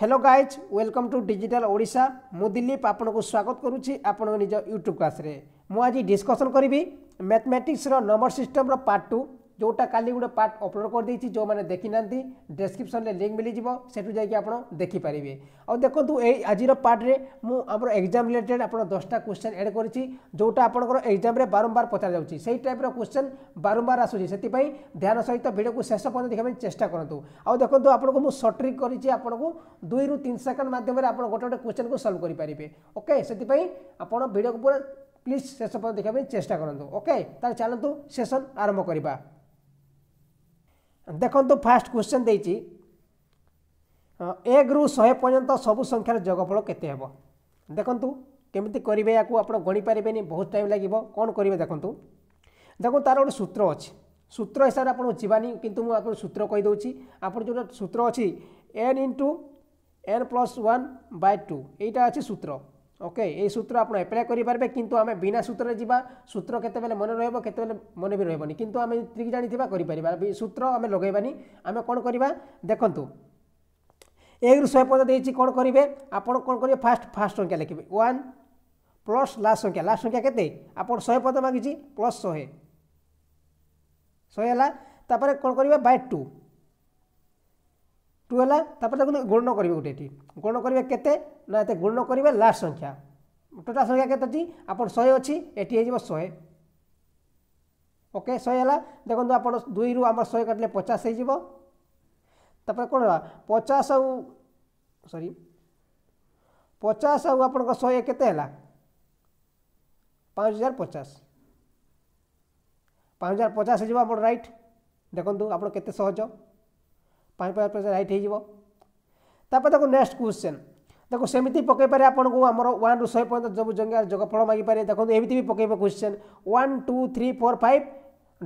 hello guys welcome to digital Odisha মু দিলীপ আপনার স্বাগত করুছি আপনার নিজ ইউট্যুব ক্লাসে মু আজ ডিসকসন করবি ম্যাথমেটিক্সর নম্বর সিষ্টমর পার্ট টু ଯେଉଁଟା କାଲି ଗୋଟେ ପାର୍ଟ ଅପଲୋଡ଼ କରିଦେଇଛି ଯେଉଁମାନେ ଦେଖିନାହାନ୍ତି ଡେସ୍କ୍ରିପ୍ସନ୍ରେ ଲିଙ୍କ୍ ମିଳିଯିବ ସେଠୁ ଯାଇକି ଆପଣ ଦେଖିପାରିବେ ଆଉ ଦେଖନ୍ତୁ ଏଇ ଆଜିର ପାର୍ଟରେ ମୁଁ ଆମର ଏକ୍ଜାମ୍ ରିଲେଟେଡ଼୍ ଆପଣ ଦଶଟା କ୍ୱେଶ୍ଚନ୍ ଏଡ଼୍ କରିଛି ଯେଉଁଟା ଆପଣଙ୍କର ଏକ୍ଜାମ୍ରେ ବାରମ୍ବାର ପଚରାଯାଉଛି ସେଇ ଟାଇପ୍ର କ୍ୱେଶ୍ଚନ୍ ବାରମ୍ବାର ଆସୁଛି ସେଥିପାଇଁ ଧ୍ୟାନ ସହିତ ଭିଡ଼ିଓକୁ ଶେଷ ପର୍ଯ୍ୟନ୍ତ ଦେଖିବା ପାଇଁ ଚେଷ୍ଟା କରନ୍ତୁ ଆଉ ଦେଖନ୍ତୁ ଆପଣଙ୍କୁ ମୁଁ ସର୍ଟ୍ରିକ୍ କରିଛି ଆପଣଙ୍କୁ ଦୁଇରୁ ତିନି ସେକେଣ୍ଡ ମାଧ୍ୟମରେ ଆପଣ ଗୋଟେ ଗୋଟେ କ୍ୱେଶ୍ଚନ୍କୁ ସଲ୍ଭ କରିପାରିବେ ଓକେ ସେଥିପାଇଁ ଆପଣ ଭିଡ଼ିଓକୁ ପୁରା ପ୍ଲିଜ୍ ଶେଷ ପର୍ଯ୍ୟନ୍ତ ଦେଖିବା ପାଇଁ ଚେଷ୍ଟା କରନ୍ତୁ ଓକେ ତାହେଲେ ଚାଲନ୍ତୁ ସେସନ୍ ଆରମ୍ଭ କରିବା ଦେଖନ୍ତୁ ଫାଷ୍ଟ କ୍ୱେଶ୍ଚନ୍ ଦେଇଛି ଏକରୁ ଶହେ ପର୍ଯ୍ୟନ୍ତ ସବୁ ସଂଖ୍ୟାର ଯୋଗଫଳ କେତେ ହେବ ଦେଖନ୍ତୁ କେମିତି କରିବେ ୟାକୁ ଆପଣ ଗଣିପାରିବେନି ବହୁତ ଟାଇମ୍ ଲାଗିବ କ'ଣ କରିବେ ଦେଖନ୍ତୁ ଦେଖନ୍ତୁ ତା'ର ଗୋଟେ ସୂତ୍ର ଅଛି ସୂତ୍ର ହିସାବରେ ଆପଣ ଯିବାନି କିନ୍ତୁ ମୁଁ ଆପଣ ସୂତ୍ର କହିଦେଉଛି ଆପଣ ଯେଉଁ ସୂତ୍ର ଅଛି N into N plus one by two ଏଇଟା ଅଛି ସୂତ୍ର ওকে এই সূত্র আপনার আপ্লাই করে পারবে কিন্তু আমি বিনা সূত্রে যা সূত্র কেতবে মনে রহব কেতবে মনে বি রহবনি কিন্তু আমি যেতিকি জাঁথিবা করে পারা সূত্র আমি লগাইবানি আমি কোণ করা দেখুন একরু শহে পর্যন্ত দিয়েছি কোণ করবে আপনার কোণ করবে ফার্স্ট ফার্স্ট সংখ্যা লিখবে ওয়ান প্লস লাস্ট সংখ্যা লাস্ট সংখ্যা কেতে আপনার শহে পর্যন্ত মাগিছি প্লস শহে শহে হল তাপরে কোণ করবে বাই টু গলা তারপরে দেখুন গুণ করবে গোটেটি গুণ করবে কেতে না এতে গুণ করবে লাস্ট সংখ্যা টোটাল সংখ্যা কেতোটি আপনার শহে অছি এটি হয়ে যাব শহে ওকে শহে হল দেখুন আপনার দুইরু আমার শহে কাটলে পচাশ হয়ে যাব তারপরে কোণ হওয়া পচাশ আউ সরি পচাশ আউ আপনার শহে কেতে হল পাঁচ হাজার পচাশ পাঁচ হাজার পচাশ হয়ে যাব আমার রাইট দেখুন আপনার কেতে সহজ পাঁচ পাঁচ ପଇସା ରାଇଟ୍ ହେଇଯିବ ତାପରେ ତାକୁ ନେକ୍ସଟ କ୍ୱେଶ୍ଚନ୍ ତାକୁ ସେମିତି ପକାଇପାରେ ଆପଣଙ୍କୁ ଆମର ୱାନ୍ରୁ ଶହେ ପର୍ଯ୍ୟନ୍ତ ସବୁ ଜଙ୍ଗା ଯୋଗଫଳ ମାଗିପାରେ ଦେଖନ୍ତୁ ଏମିତି ବି ପକାଇବ question one two three four five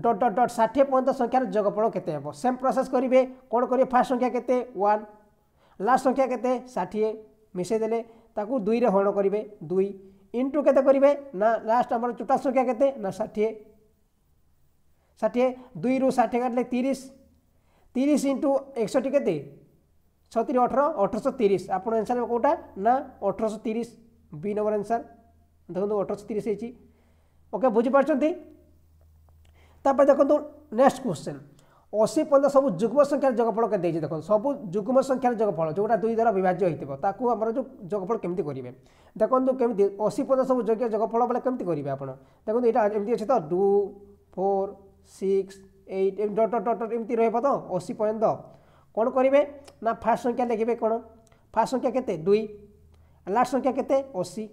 dot dot dot ଷାଠିଏ ପର୍ଯ୍ୟନ୍ତ ସଂଖ୍ୟାର ଯୋଗଫଳ କେତେ ହେବ ସେମ୍ ପ୍ରୋସେସ୍ କରିବେ କ'ଣ କରିବେ ଫାର୍ଷ୍ଟ ସଂଖ୍ୟା କେତେ ୱାନ୍ ଲାଷ୍ଟ ସଂଖ୍ୟା କେତେ ଷାଠିଏ ମିଶାଇ ଦେଲେ ତାକୁ ଦୁଇରେ ହରଣ କରିବେ ଦୁଇ ଇଣ୍ଟୁ କେତେ କରିବେ ନା ଲାଷ୍ଟ ଆମର ଚୋଟା ସଂଖ୍ୟା କେତେ ନା ଷାଠିଏ ଷାଠିଏ ଦୁଇରୁ ଷାଠିଏ କାଟିଲେ ତିରିଶ তিরিশ ইন্টু একষট্টি কেতে সতির অঠর অঠরশো তিরিশ আপনার আনসার কোটা না অঠরশো তিরিশ বি নম্বর আনসার দেখুন অঠরশো তিরিশ হয়েছি ওকে বুঝিপারছেন তাপরে দেখুন নেক্সট কোশ্চেন অশী পর্যন্ত সব যুগ্ম সংখ্যার যোগফল কে দিয়েছে দেখুন সব যুগ্ম সংখ্যার যোগফল যেটা দুই দ্বারা বিভাজ্য হয়ে তাকে আমার যে যোগফল কেমি করবে দেখুন কেমি অশী পর্যন্ত সব যোগ্য যোগফল বেলা কেমি করবে আপনার দেখুন এটা এমনি আছে তো টু ফোর সিক্স এই ডট ডট এমিতি রহব তো অশী পর্যন্ত কোণ করবে না ফার্স্ট সংখ্যা লেখবে কোণ ফার্স্ট সংখ্যা কেতে দুই লাস্ট সংখ্যা কেতে অশী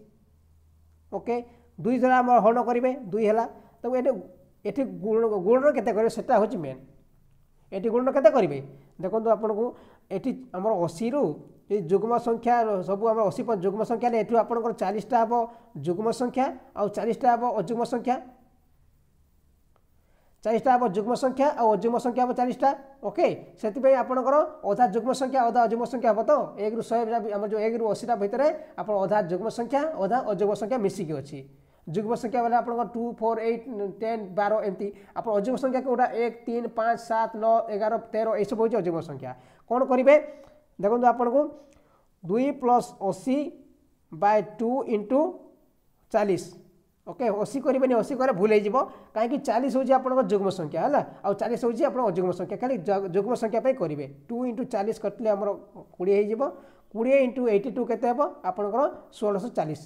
ওকে দুই দ্বারা আমার হরণ করবে দুই হল তবে এটি এটি গুণ গুণর কেতে করবে সেটা হচ্ছে মেন এটি গুণর কেতে করবে দেখুন আপনার এটি আমার অশী রু যদি যুগ্ম সংখ্যা সবু আমার অশী যুগ্ম সংখ্যা এটি আপনার চালশটা হব যুগ্ম সংখ্যা আর চালশটা হব অযুগ্ম সংখ্যা ଚାଳିଶଟା ହେବ ଯୁଗ୍ମ ସଂଖ୍ୟା ଆଉ ଅଯୁଗ୍ମ ସଂଖ୍ୟା ହେବ ଚାଳିଶଟା ଓକେ ସେଥିପାଇଁ ଆପଣଙ୍କର ଅଧା ଯୁଗ୍ମ ସଂଖ୍ୟା ଅଧା ଅଯୁଗ୍ମ ସଂଖ୍ୟା ହେବ ତ ଏକରୁ ଶହେଟା ଆମର ଯେଉଁ ଏକରୁ ଅଶୀଟା ଭିତରେ ଆପଣ ଅଧା ଯୁଗ୍ମ ସଂଖ୍ୟା ଅଧା ଅଯୁଗ୍ମ ସଂଖ୍ୟା ମିଶିକି ଅଛି ଯୁଗ୍ମ ସଂଖ୍ୟା ବୋଲେ ଆପଣଙ୍କର ଟୁ ଫୋର ଏଇଟ୍ ଟେନ୍ ବାର ଏମିତି ଆପଣ ଅଯୁଗ୍ମ ସଂଖ୍ୟା କେଉଁଟା ଏକ ତିନି ପାଞ୍ଚ ସାତ ନଅ ଏଗାର ତେର ଏସବୁ ହେଉଛି ଅଯୁଗ୍ମ ସଂଖ୍ୟା କ'ଣ କରିବେ ଦେଖନ୍ତୁ ଆପଣଙ୍କୁ ଦୁଇ ପ୍ଲସ୍ ଅଶୀ ବାଇ ଟୁ ଇଣ୍ଟୁ ଚାଳିଶ ওকে অশী করবেনি অশী করে ভুল হয়ে যাব কাইকি চালিশ হচ্ছে আপনার যুগ্ম সংখ্যা হল আলিশ হচ্ছে আপনার অযুগ্ম সংখ্যা খালি যুগ্ম সংখ্যা পাই করবে টু ইন্টু চালিশ করলে আমার কোড়িয়ে হয়ে যাব কোড়িয়ে ইন্টু এইটি টু কেতে হব আপনার ষোলশ চালিশ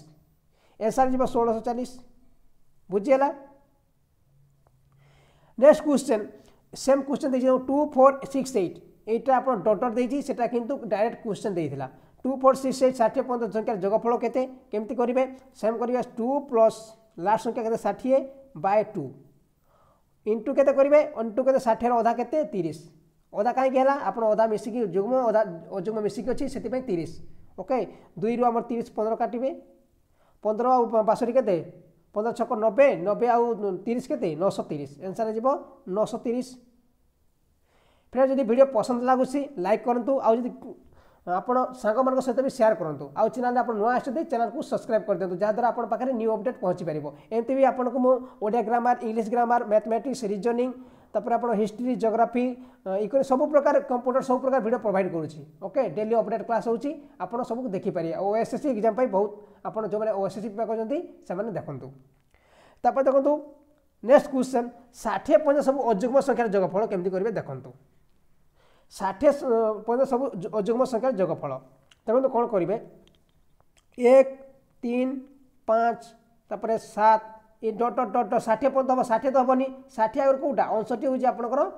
এসআর যাব ষোলশ চালিশ বুঝিগলা নেক্সট কোশ্চেন সেম কোশ্চেন দিয়েছি টু ফোর সিক্স এইট এইটা আপনার ডট ডট দিয়েছি সেটা কিন্তু ডাইরেক্ট কোশ্চেন দিয়েছিল টু ফোর সিক্স এইট ষাঠিয়ে পঞ্চাশ সংখ্যার যোগফল কেতে কেমতি করবে সেম করবে টু প্লস ଲାଷ୍ଟ ସଂଖ୍ୟା କେତେ ଷାଠିଏ ବାଏ ଟୁ ଇଣ୍ଟୁ କେତେ କରିବେ ଅଣ୍ଟୁ କେତେ ଷାଠିଏର ଅଧା କେତେ ତିରିଶ ଅଧା କାହିଁକି ହେଲା ଆପଣ ଅଧା ମିଶିକି ଯୁଗ୍ମ ଅଧା ଅଯୁଗ୍ମ ମିଶିକି ଅଛି ସେଥିପାଇଁ ତିରିଶ ଓକେ ଦୁଇରୁ ଆମର ତିରିଶ ପନ୍ଦର କାଟିବେ ପନ୍ଦର ଆଉ ବାଷଠି କେତେ ପନ୍ଦର ଛକ ନବେ ନବେ ଆଉ ତିରିଶ କେତେ ନଅଶହ ତିରିଶ ଏନ୍ସର୍ ଯିବ ନଅଶହ ତିରିଶ ଫ୍ରେଣ୍ଡ ଯଦି ଭିଡ଼ିଓ ପସନ୍ଦ ଲାଗୁଛି ଲାଇକ୍ କରନ୍ତୁ ଆଉ ଯଦି ଆପଣ ସାଙ୍ଗମାନଙ୍କ ସହିତ ବି ସେୟାର କରନ୍ତୁ ଆଉ ଚ୍ୟାନେଲ୍ ଆପଣ ନୂଆ ଆସୁଛନ୍ତି ଚ୍ୟାନେଲ୍କୁ ସବସ୍କ୍ରାଇବ୍ କରିଦିଅନ୍ତୁ ଯାହାଦ୍ୱାରା ଆପଣଙ୍କ ପାଖରେ ନ୍ୟୁ ଅପଡେଟ୍ ପହଞ୍ଚିପାରିବ ଏମିତି ବି ଆପଣଙ୍କୁ ମୁଁ Odia grammar English grammar mathematics reasoning ତାପରେ ଆପଣ ହିଷ୍ଟ୍ରି ଜୋଗ୍ରାଫି ଇକୋନୋମି ସବୁ ପ୍ରକାର କମ୍ପ୍ୟୁଟର ସବୁ ପ୍ରକାର ଭିଡ଼ିଓ ପ୍ରୋଭାଇଡ଼ କରୁଛି ଓକେ ଡେଲି ଅପଡେଟ୍ କ୍ଲାସ୍ ହେଉଛି ଆପଣ ସବୁକୁ ଦେଖିପାରିବେ O S S C exam ପାଇଁ ବହୁତ ଆପଣ ଯେଉଁମାନେ ଓ ଏସ୍ ଏସ୍ ସି କରୁଛନ୍ତି ସେମାନେ ଦେଖନ୍ତୁ ତାପରେ ଦେଖନ୍ତୁ ନେକ୍ସଟ କ୍ୱେଶ୍ଚନ୍ ଷାଠିଏ ପଞ୍ଚାଶ ସବୁ ଅଯୁଗ୍ମ ସଂଖ୍ୟାର ଯୋଗଫଳ କେମିତି କରିବେ ଦେଖନ୍ତୁ ষাঠিয়ে পৰ্যন্ত সব অযুগ্ম সংখ্যাৰ যোগফল তেওঁ কণ কৰিব এক তিন পাঁচ তাৰপৰা সাত এই ডট ডট ডট ষাঠিয়ে পৰ্যন্ত হ'ব ষাঠিয়ে ত হ'বনি ষাঠি আগৰ কোনটা অনষষ্ঠি হ'ব আপোনাৰ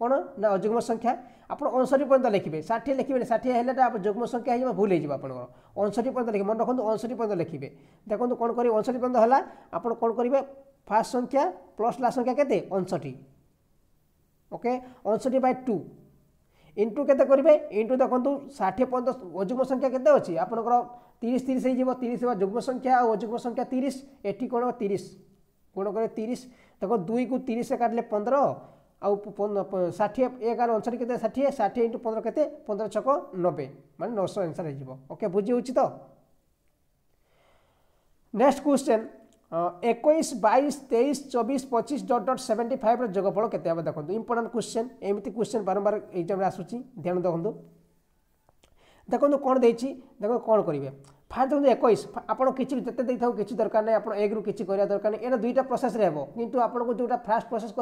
কণ না অযুগ্ম সংখ্যা আপোনাৰ অনষষ্ঠি পৰ্যন্ত লিখিব ষাঠিয়ে লিখিব ষাঠি হ'লে যুগ্ম সংখ্যা হৈ যাব ভুল হৈ যাব আপোনাৰ অনষষ্ঠি পৰ্যন্ত লিখিব মনত ৰখোঁ অনষষ্ঠি পৰ্যন্ত লিখিব দেখোন কণ কৰি অনষষ্ঠি পৰ্যন্ত হ'ল আপোনাৰ কণ কৰিব ফাৰ্ষ্ট সংখ্যা প্লছ সংখ্যা কেতিয়া অনষষ্ঠি ওকে অংশটি বাই টু ইন্টু কেতে করবে ইন্টু দেখুন ষাঠিয়ে পর্যন্ত অযুগ্ম সংখ্যা কেতে অছি আপনার তিরিশ তিরিশ হয়ে তিরিশ হওয়া যুগ্ম সংখ্যা আর অযুগ্ম সংখ্যা তিরিশ এটি কোণ তিরিশ কোণ করে তিরিশ দেখুন দুই কু তিরিশ কাটলে পনেরো আউ ষাঠিয়ে এগার অংশটি কেতে ষাঠিয়ে ষাঠিয়ে ইন্টু পনেরো কেতে পনেরো ছক নবে মানে নশো আনসার হয়ে ওকে বুঝি হচ্ছে তো নেক্সট কোশ্চেন ଏକୋଇଶ ବାଇଶ ତେଇଶ ଚବିଶ ପଚିଶ ଡଟ୍ ଡଟ୍ ସେଭେଣ୍ଟି ଫାଇଭ୍ର ଯୋଗଫଳ କେତେ ହେବ ଦେଖନ୍ତୁ ଇମ୍ପୋର୍ଟାଣ୍ଟ କ୍ୱେଶ୍ଚେନ୍ ଏମିତି କ୍ୱେଶ୍ଚେନ୍ ବାରମ୍ବାର ଏକ୍ଜାମ୍ରେ ଆସୁଛି ଧ୍ୟାନ ଦେଖନ୍ତୁ ଦେଖନ୍ତୁ କ'ଣ ଦେଇଛି ଦେଖନ୍ତୁ କ'ଣ କରିବେ ফাইন থাকুন একইশ আপনার কিছু যেতে দিয়ে কিছু দরকার নাই আপনার এগ্রু কিছু করা দরকার নেই এটা দুইটা প্রসেসরে হব কিন্তু আপনার যেটা ফার্স্ট প্রসেস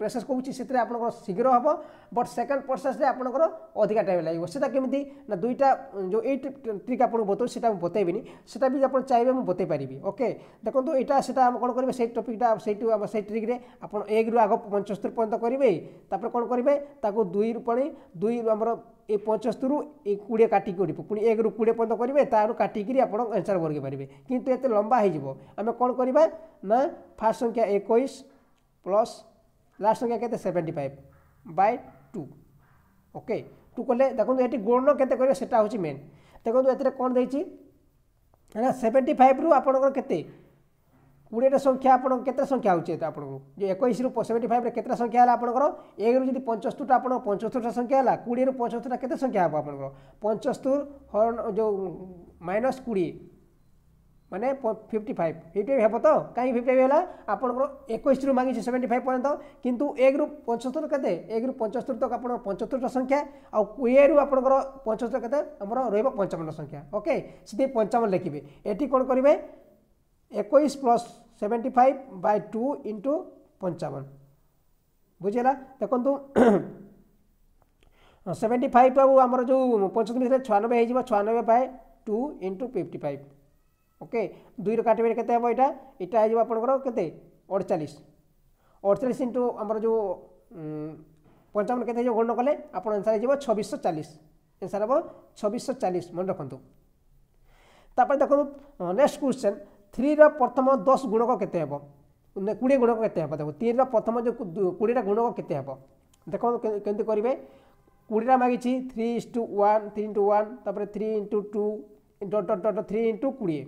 প্রসেস কুচি সেটা আপনার শীঘ্র হব বট সেকেন্ড প্রসেসরে আপনার অধিকা টাইম লাগবে সেটা কমিটি না দুইটা যে এই ট্রিক আপনার বতাই সেটা বতাইবিনি সেটা বি আপনার চাইবে আমি বতাই পারি ওকে দেখুন এটা সেটা কোণ করবে সেই টপিকটা সেই সেই ট্রিক্রে আপনার এগ্রু আগ পঞ্চস্তর পর্যন্ত করবে তারপরে কোণ করবে তাকে দুই রু পুঁ দুই আমার ଏ ପଞ୍ଚସ୍ତରୁ ଏ କୋଡ଼ିଏ କାଟିକି ଉଠିବ ପୁଣି ଏକରୁ କୋଡ଼ିଏ ପର୍ଯ୍ୟନ୍ତ କରିବେ ତାରୁ କାଟିକିରି ଆପଣ ଆନ୍ସର୍ କରିପାରିବେ କିନ୍ତୁ ଏତେ ଲମ୍ବା ହୋଇଯିବ ଆମେ କ'ଣ କରିବା ନା ଫାର୍ଷ୍ଟ ସଂଖ୍ୟା ଏକୋଇଶ ପ୍ଲସ୍ ଲାଷ୍ଟ ସଂଖ୍ୟା କେତେ seventy five by two okay two କଲେ ଦେଖନ୍ତୁ ଏଠି ଗୁଣ କେତେ କରିବେ ସେଇଟା ହେଉଛି ମେନ୍ ଦେଖନ୍ତୁ ଏଥିରେ କ'ଣ ଦେଇଛି ନା ସେଭେଣ୍ଟି ଫାଇଭ୍ରୁ ଆପଣଙ୍କର କେତେ कोड़े संख्या आप के संख्या हो एक सेवेन्टी फाइव के संख्या है आपंकर एक रू पंचस्तर आप पंचस्तर संख्या है कोड़े पंचस्तर के संख्या हम आपको पंचस्तर हर जो माइनस कोड़े मैंने फिफ्टी फाइव फिफ्टी फाइव हे तो कहीं फिफ्टी फाइव है आपंकर एक मांगी सेवेन्टी फाइव पर्यटन कितु एक रु पंचस्तर के पंचस्तर तक आप पंचस्तर संख्या आयु आप पंचस्तर के पंचावन संख्या ओके से पंचावन लिखे ये कौन करेंगे ଏକୋଇଶ plus seventy five by two into ପଞ୍ଚାବନ ବୁଝିହେଲା ଦେଖନ୍ତୁ ସେଭେଣ୍ଟି ଫାଇଭ୍ ଆଉ ଆମର ଯେଉଁ ପଞ୍ଚସ୍ତରୀ ଭିତରେ ଛୟାନବେ ହେଇଯିବ ଛୟାନବେ by two into fifty five okay ଦୁଇର କାଟିବେ କେତେ ହେବ ଏଇଟା ଏଇଟା ହେଇଯିବ ଆପଣଙ୍କର କେତେ ଅଡ଼ଚାଳିଶ ଅଡ଼ଚାଳିଶ ଇଣ୍ଟୁ ଆମର ଯେଉଁ ପଞ୍ଚାବନ କେତେ ହେଇଯିବ ଗଣନ କଲେ ଆପଣ ଆନ୍ସର୍ ହେଇଯିବ ଛବିଶଶହ ଚାଳିଶ ଆନ୍ସର୍ ହେବ ଛବିଶଶହ ଚାଳିଶ ମନେ ରଖନ୍ତୁ ତାପରେ ଦେଖନ୍ତୁ ନେକ୍ସଟ କ୍ୱେଶ୍ଚନ୍ থ্রির প্রথম দশ গুণক কেতে হব কোড়িয়ে গুণক কেতে হব দেখো তিনর প্রথম যে কোড়িটা গুণক কেতে হব দেখ কেমতি করবে কোড়িটা মাগিছি three is two one three into one তাপরে three into two dot dot dot three into কোড়িয়ে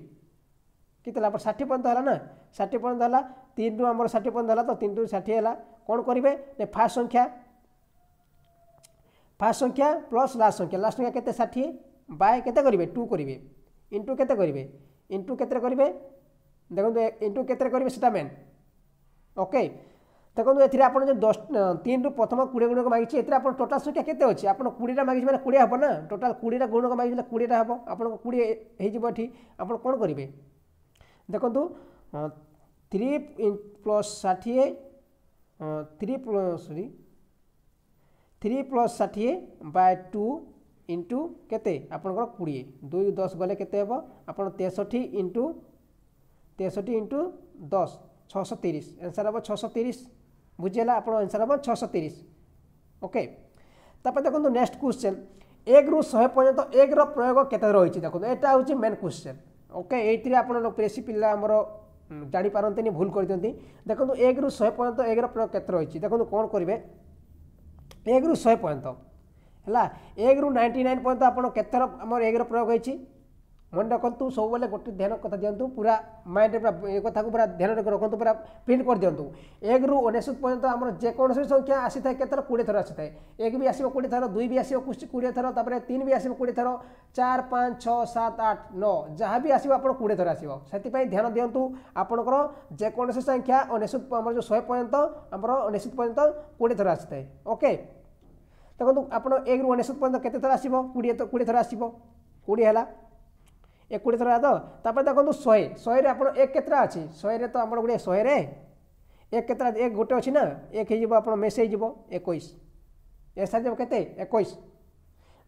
କେତେ ହେଲା ଆମର ଷାଠିଏ ପର୍ଯ୍ୟନ୍ତ ହେଲା ନା ଷାଠିଏ ପର୍ଯ୍ୟନ୍ତ ହେଲା ତିନିରୁ ଆମର ଷାଠିଏ ପର୍ଯ୍ୟନ୍ତ ହେଲା ତ ତିନିରୁ ଷାଠିଏ ହେଲା କ'ଣ କରିବେ ନା ଫାଷ୍ଟ ସଂଖ୍ୟା ଫାଷ୍ଟ ସଂଖ୍ୟା ପ୍ଲସ୍ ଲାଷ୍ଟ ସଂଖ୍ୟା ଲାଷ୍ଟ ସଂଖ୍ୟା କେତେ ଷାଠିଏ ବାଏ କେତେ କରିବେ ଟୁ କରିବେ ଇଣ୍ଟୁ କେତେ କରିବେ ଇଣ୍ଟୁ କେତେ କରିବେ ଦେଖନ୍ତୁ ଇଣ୍ଟୁ କେତେରେ କରିବେ ସେଟା ମେନ୍ ଓକେ ଦେଖନ୍ତୁ ଏଥିରେ ଆପଣ ଯେଉଁ ଦଶ ତିନିରୁ ପ୍ରଥମ କୋଡ଼ିଏ ଗୁଣକ ମାଗିଛି ଏଥିରେ ଆପଣ ଟୋଟାଲ୍ ସଂଖ୍ୟା କେତେ ଅଛି ଆପଣ କୋଡ଼ିଏଟା ମାଗିଛି ମାନେ କୋଡ଼ିଏ ହେବ ନା ଟୋଟାଲ୍ କୋଡ଼ିଏଟା ଗୁଣକ ମାଗିଛି ମାନେ କୋଡ଼ିଏଟା ହେବ ଆପଣଙ୍କ କୋଡ଼ିଏ ହେଇଯିବ ଏଠି ଆପଣ କ'ଣ କରିବେ ଦେଖନ୍ତୁ থ্রি প্লস ষাঠিয়ে থ্রি সরি থ্রি প্লস ষাঠিয়ে বাই টু ইন্টু কেতে আপনার কোড়িয়ে দুই দশ গলে কেতে হব আপনার তেষঠি ইন্টু তেষট্টি ইন্টু দশ ছশো তিরিশ এনসার হব ছশো তিরিশ বুঝিগলা আপনার এনসার হব ছশো তিরিশ ওকে তারপরে দেখুন নেক্সট কোশ্চেন এক রু শহে পর্যন্ত একর প্রয়োগ কেতে রয়েছে দেখুন এটা হচ্ছে মেন কোশ্চেন ওকে এইটি আপনার বেশি পিলা আমার জাঁপারতে ভুল করে দিকে দেখুন এক রু শহে পর্যন্ত একর প্রয়োগ কেতে রয়েছে দেখুন কোণ করবে এক রু শহে পর্যন্ত ହେଲା ଏକରୁ ନାଇଣ୍ଟି ନାଇନ୍ ପର୍ଯ୍ୟନ୍ତ ଆପଣ କେତେଥର ଆମର ଏକର ପ୍ରୟୋଗ ହେଇଛି ମନେ ରଖନ୍ତୁ ସବୁବେଳେ ଗୋଟେ ଧ୍ୟାନ କଥା ଦିଅନ୍ତୁ ପୁରା ମାଇଣ୍ଡରେ ପୁରା ଏ କଥାକୁ ପୁରା ଧ୍ୟାନରେ ରଖନ୍ତୁ ପୁରା ପ୍ରିଣ୍ଟ କରିଦିଅନ୍ତୁ ଏକରୁ ଅନେଶ୍ୱତ ପର୍ଯ୍ୟନ୍ତ ଆମର ଯେକୌଣସି ସଂଖ୍ୟା ଆସିଥାଏ କେତେଥର କୋଡ଼ିଏ ଥର ଆସିଥାଏ ଏକ ବି ଆସିବ କୋଡ଼ିଏ ଥର ଦୁଇ ବି ଆସିବ କୋଡ଼ିଏ ଥର ତାପରେ ତିନି ବି ଆସିବ କୋଡ଼ିଏ ଥର ଚାର ପାଞ୍ଚ ଛଅ ସାତ ଆଠ ନଅ ଯାହା ବି ଆସିବ ଆପଣ କୋଡ଼ିଏ ଥର ଆସିବ ସେଥିପାଇଁ ଧ୍ୟାନ ଦିଅନ୍ତୁ ଆପଣଙ୍କର ଯେକୌଣସି ସଂଖ୍ୟା ଅନେଶ୍ୱତ ଆମର ଯେଉଁ ଶହେ ପର୍ଯ୍ୟନ୍ତ ଆମର ଅନେଶ୍ୱତ ପର୍ଯ୍ୟନ୍ତ କୋଡ଼ିଏ ଥର ଆସିଥାଏ ଓକେ ଦେଖନ୍ତୁ ଆପଣ ଏକରୁ ଅନେଶ୍ୱତ ପର୍ଯ୍ୟନ୍ତ କେତେ ଥର ଆସିବ କୋଡ଼ିଏ କୋଡ଼ିଏ ଥର ଆସିବ କୋଡ଼ିଏ ହେଲା ଏକୁଡ଼ିଏ ଥର ତ ତାପରେ ଦେଖନ୍ତୁ ଶହେ ଶହେରେ ଆପଣ ଏକ କେତେଟା ଅଛି ଶହେରେ ତ ଆମର ଗୋଟେ ଶହେରେ ଏକ କେତେଟା ଏକ ଗୋଟେ ଅଛି ନା ଏକ ହେଇଯିବ ଆପଣ ମେସ୍ ହେଇଯିବ ଏକୋଇଶ ଏସ୍ ହେଇଯିବ କେତେ ଏକୋଇଶ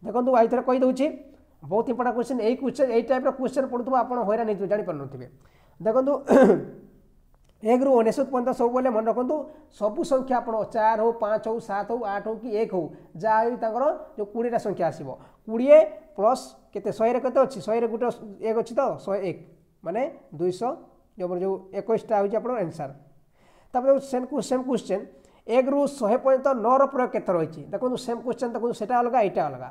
ଦେଖନ୍ତୁ ଆଇଥରେ କହିଦେଉଛି ବହୁତ ଇମ୍ପୋର୍ଟାଣ୍ଟ କ୍ୱେଶ୍ଚନ୍ ଏଇ କ୍ୱେଶ୍ଚନ୍ ଏଇ ଟାଇପ୍ର କ୍ୱେଶ୍ଚନ୍ ପଡ଼ୁଥିବ ଆପଣ ହଇରାଣ ହେଇଯିବେ ଜାଣିପାରୁନଥିବେ ଦେଖନ୍ତୁ ଏକରୁ ଅନେଶତ ପର୍ଯ୍ୟନ୍ତ ସବୁବେଳେ ମନେ ରଖନ୍ତୁ ସବୁ ସଂଖ୍ୟା ଆପଣ ଚାରି ହଉ ପାଞ୍ଚ ହଉ ସାତ ହଉ ଆଠ ହଉ କି ଏକ ହଉ ଯାହା ହେଉ ତାଙ୍କର ଯେଉଁ କୋଡ଼ିଏଟା ସଂଖ୍ୟା ଆସିବ କୋଡ଼ିଏ ପ୍ଲସ୍ କେତେ ଶହେରେ କେତେ ଅଛି ଶହେରେ ଗୋଟେ ଏକ ଅଛି ତ ଶହେ ଏକ ମାନେ ଦୁଇଶହ ଯେଉଁ ଯେଉଁ ଏକୋଇଶଟା ହେଉଛି ଆପଣଙ୍କର ଆନ୍ସାର୍ ତାପରେ ସେମ୍ ସେମ୍ କ୍ୱେଶ୍ଚେନ୍ ଏକରୁ ଶହେ ପର୍ଯ୍ୟନ୍ତ ନଅର ପ୍ରୟୋଗ କେତେ ରହିଛି ଦେଖନ୍ତୁ ସେମ୍ କ୍ୱେଶ୍ଚେନ୍ ଦେଖନ୍ତୁ ସେଇଟା ଅଲଗା ଏଇଟା ଅଲଗା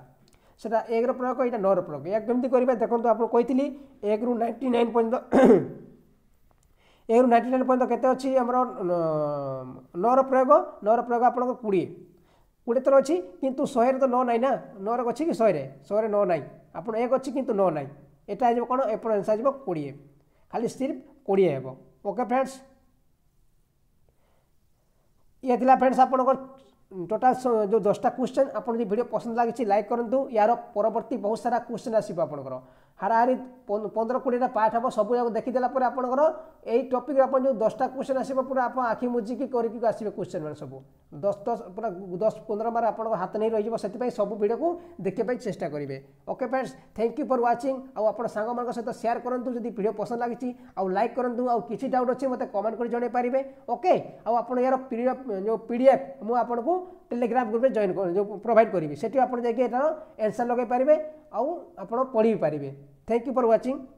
ସେଇଟା ଏକର ପ୍ରୟୋଗ ଏଇଟା ନଅର ପ୍ରୟୋଗ ଏହା କେମିତି କରିବା ଦେଖନ୍ତୁ ଆପଣ କହିଥିଲି ଏକରୁ ନାଇଣ୍ଟି ନାଇନ୍ ପର୍ଯ୍ୟନ୍ତ ଏରୁ ନାଇଣ୍ଟି ନାଇନ୍ ପର୍ଯ୍ୟନ୍ତ କେତେ ଅଛି ଆମର ନଅର ପ୍ରୟୋଗ ନଅର ପ୍ରୟୋଗ ଆପଣଙ୍କର କୋଡ଼ିଏ କୋଡ଼ିଏ ଥର ଅଛି କିନ୍ତୁ ଶହେରେ ତ ନଅ ନାହିଁ ନା ନଅରେ ଅଛି କି ଶହେରେ ଶହେରେ ନଅ ନାହିଁ ଆପଣ ଏକ ଅଛି କିନ୍ତୁ ନଅ ନାହିଁ ଏଇଟା ହେଇଯିବ କ'ଣ ଏପଟ ଆନ୍ସର୍ ହେଇଯିବ କୋଡ଼ିଏ ଖାଲି ସିର୍ଫ କୋଡ଼ିଏ ହେବ ଓକେ ଫ୍ରେଣ୍ଡସ୍ ଇଏ ଥିଲା ଫ୍ରେଣ୍ଡସ୍ ଆପଣଙ୍କର ଟୋଟାଲ୍ ଯେଉଁ ଦଶଟା କ୍ୱେଶ୍ଚନ୍ ଆପଣ ଯଦି ଭିଡ଼ିଓ ପସନ୍ଦ ଲାଗିଛି ଲାଇକ୍ କରନ୍ତୁ ଏହାର ପରବର୍ତ୍ତୀ ବହୁତ ସାରା କ୍ୱେଶ୍ଚନ୍ ଆସିବ ଆପଣଙ୍କର ହାରାହାରି ପନ୍ଦର କୋଡ଼ିଏଟା ପାର୍ଟ ହେବ ସବୁଯାକ ଦେଖିଦେଲା ପରେ ଆପଣଙ୍କର ଏଇ ଟପିକ୍ରେ ଆପଣ ଯେଉଁ ଦଶଟା କ୍ୱେଶ୍ଚନ୍ ଆସିବ ପୁରା ଆପଣ ଆଖି ମୁଜିକି କରିକି ଆସିବେ କ୍ୱେଶ୍ଚନ୍ ମାନେ ସବୁ ଦଶ ଦଶ ପୁରା ଦଶ ପନ୍ଦର ମାର ଆପଣଙ୍କ ହାତ ନେଇ ରହିଯିବ ସେଥିପାଇଁ ସବୁ ଭିଡ଼ିଓକୁ ଦେଖିବା ପାଇଁ ଚେଷ୍ଟା କରିବେ okay friends thank you for watching ଆଉ ଆପଣ ସାଙ୍ଗମାନଙ୍କ ସହିତ ସେୟାର କରନ୍ତୁ ଯଦି ଭିଡ଼ିଓ ପସନ୍ଦ ଲାଗିଛି ଆଉ ଲାଇକ୍ କରନ୍ତୁ ଆଉ କିଛି ଡାଉଟ୍ ଅଛି ମୋତେ କମେଣ୍ଟ କରି ଜଣାଇ ପାରିବେ ଓକେ ଆଉ ଆପଣ ଏହାର ଯେଉଁ ପି ଡି ଏଫ୍ ମୁଁ ଆପଣଙ୍କୁ ଟେଲିଗ୍ରାମ ଗ୍ରୁପରେ ଜଏନ୍ ଯେଉଁ ପ୍ରୋଭାଇଡ଼ କରିବି ସେଠି ଆପଣ ଯାଇକି ଏହାର ଏନ୍ସର୍ ଲଗାଇ ପାରିବେ ଆଉ ଆପଣ ପଢ଼ି ପାରିବେ ଥ୍ୟାଙ୍କ ୟୁ ଫର୍ ୱାଚିଂ